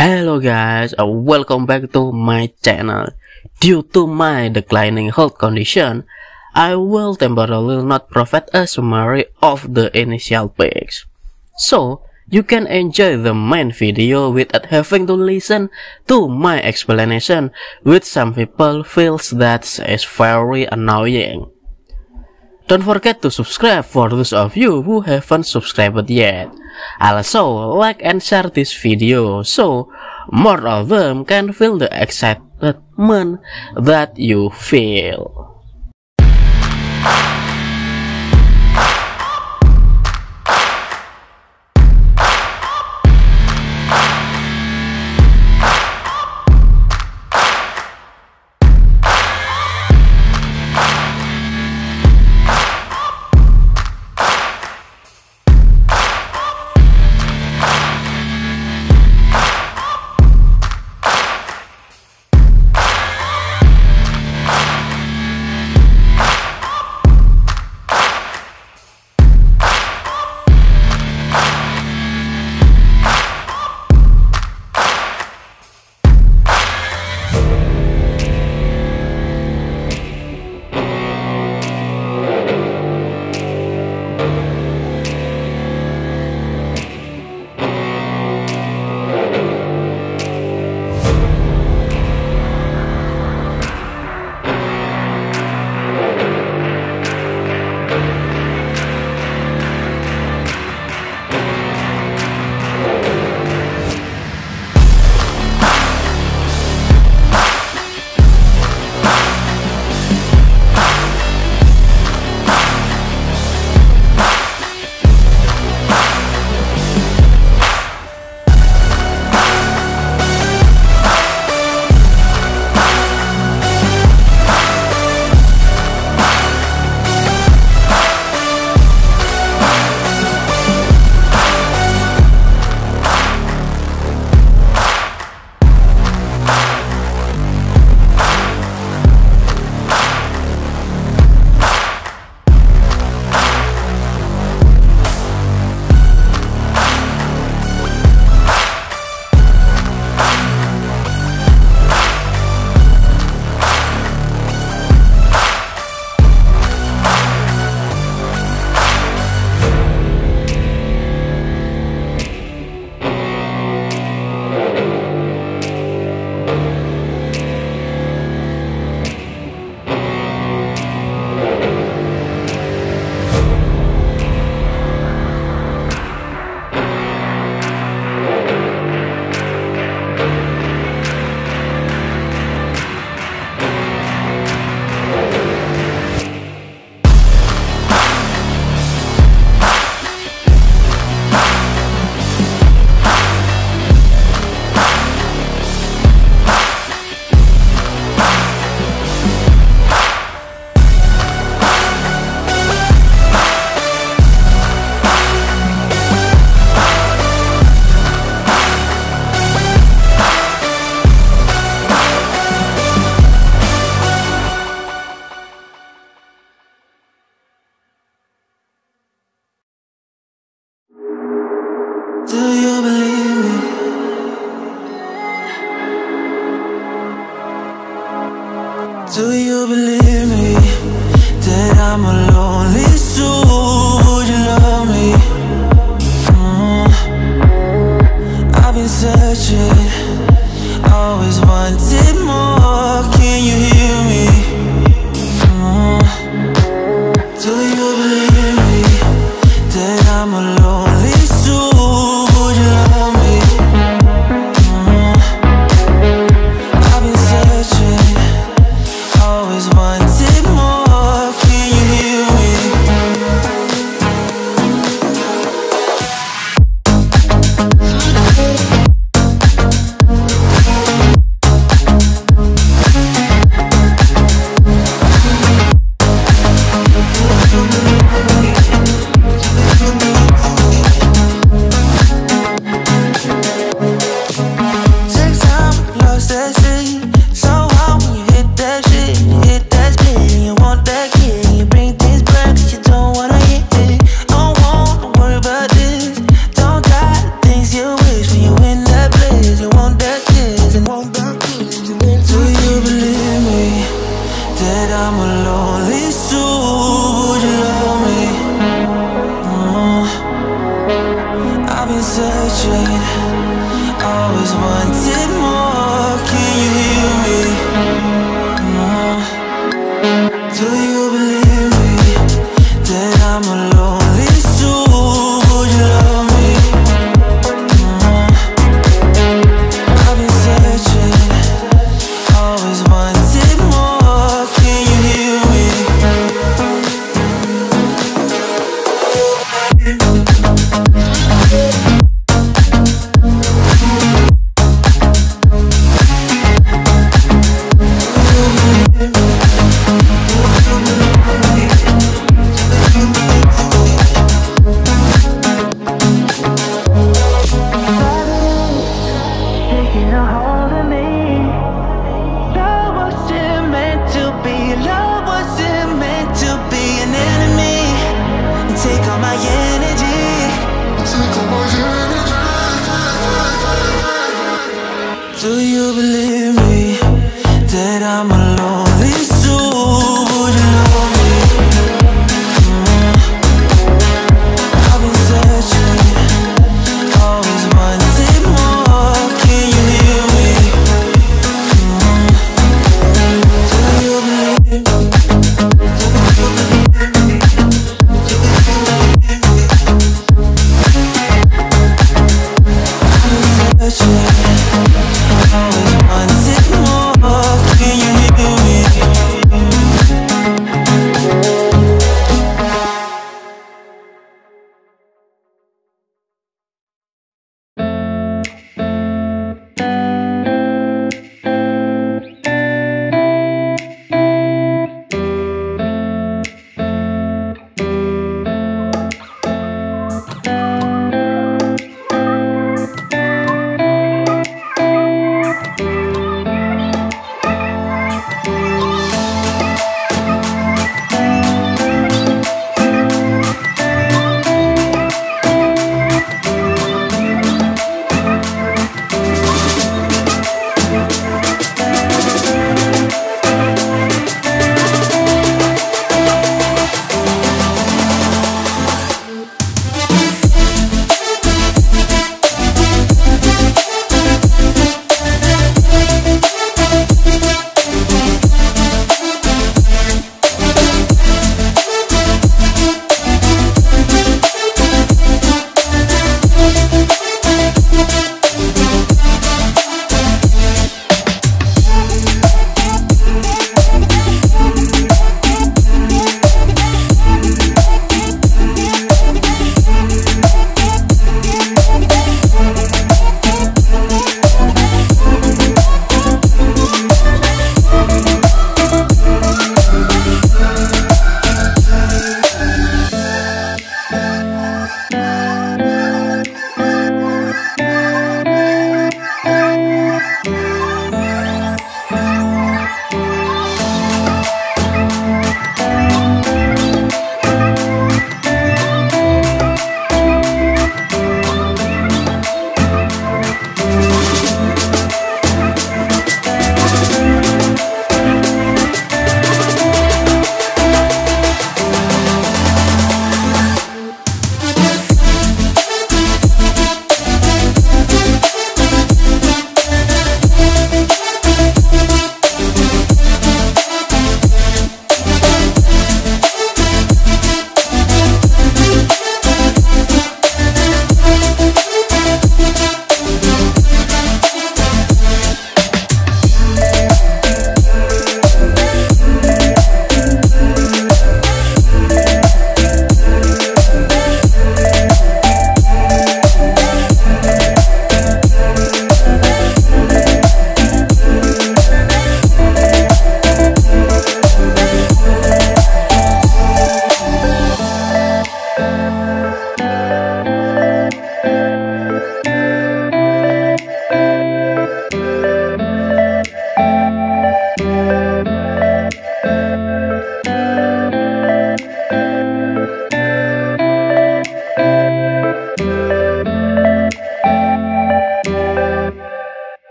Hello guys, uh, welcome back to my channel. Due to my declining health condition, I will temporarily not provide a summary of the initial pics. So, you can enjoy the main video without having to listen to my explanation, which some people feels that is very annoying. Don't forget to subscribe for those of you who haven't subscribed yet. Also, like and share this video so more of them can feel the excitement that you feel.